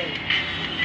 aí.